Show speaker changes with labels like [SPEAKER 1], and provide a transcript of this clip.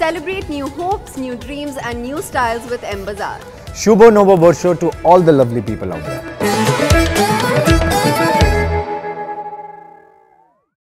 [SPEAKER 1] Celebrate new hopes, new dreams and new styles with M Baazar.
[SPEAKER 2] Shubho Novo to all the lovely people out there.